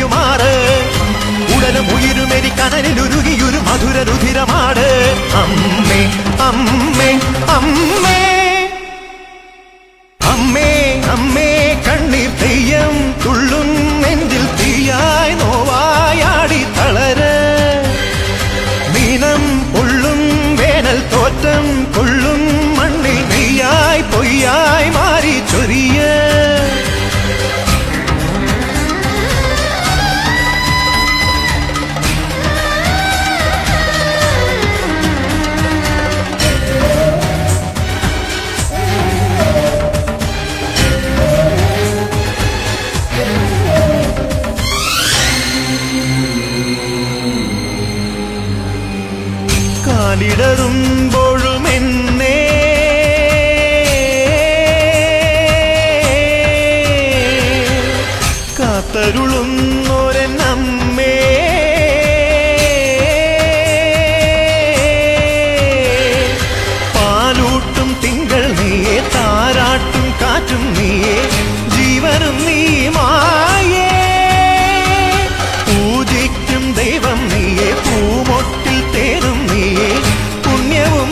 നടുവിലിടി പടഹമിടയുമാറ് ഉടലും ഉയിരുമെരി കനലിലുരുകിയൊരു നാടിടറുമ്പോൾ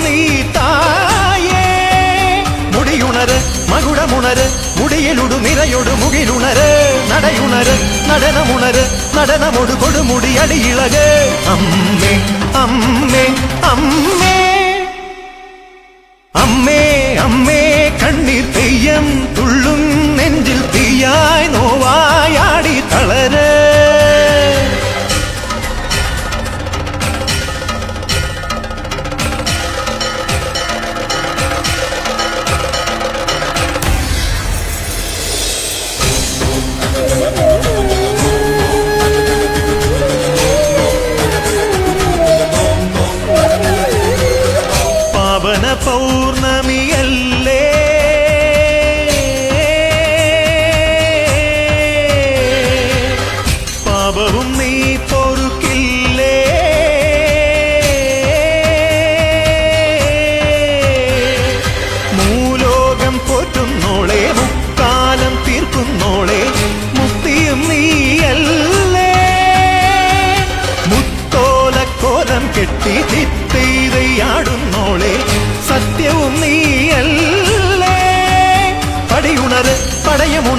தாய் தாயே. முடியுணர மகுடமுணர முடியலுடு நிறையொடு முகிலுணர. நடையுணர நடனமுணர நடனமொடு கொடுமுடி அடி இழக அம்மே அம்மே அம்மே. அம்மே அம்மே கண்ணீர் பெய்யம் துள்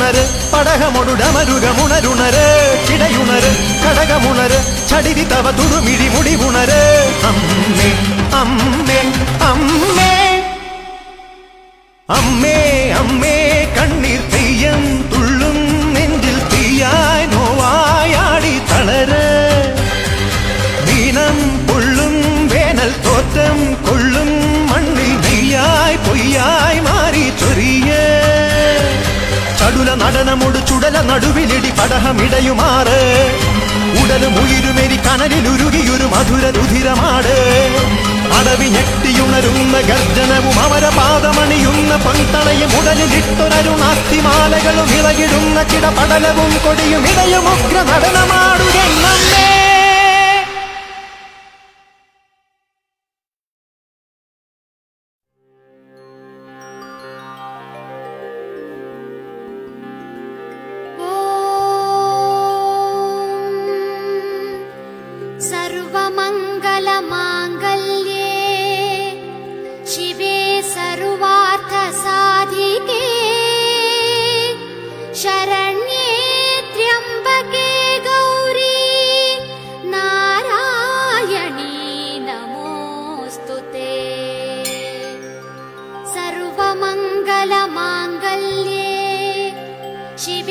പടയമുണര് പടകമൊടുടമരുകമുണരുണര് കിടയുണര് കടകമുണര് ചടിതി തവ തുടുമിടി മുടിവുണര് അമ്മേ അമ്മേ അമ്മേ അമ്മേ അമ്മേ ചലനമൊടു ചുടല നടുവിലിടി പടഹമിടയുമാറ്. ഉടലും ഉയിരുമെരി കനലിലുരുകിയൊരു മധുര രുധിരമാട്. അടവി ഞെട്ടിയുണരുന്ന ഗർജനവും അവര പാദമണിയുന്ന പങ്തളയും ഉടലിലിട്ടൊരരുണാസ്തിമാലകളും ഇളകിടുന്ന കിടപടലവും കൊടിയും ഇടയും ഉഗ്ര നടനമാടുക she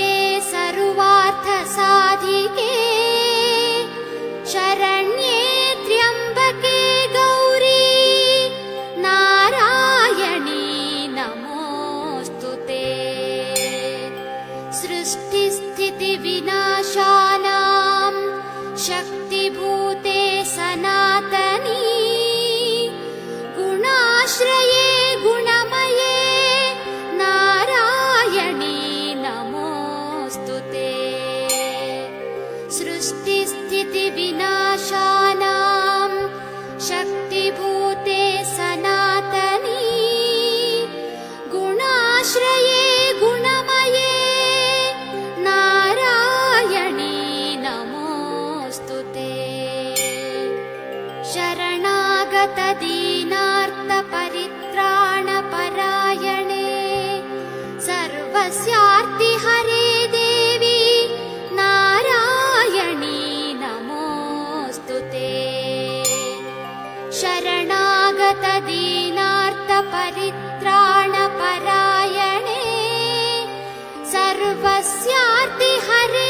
ीनार्थ सर्वस्यार्ति हरे देवी नारायणी नमोऽस्तु ते। शरणागत सर्वस्यार्ति हरे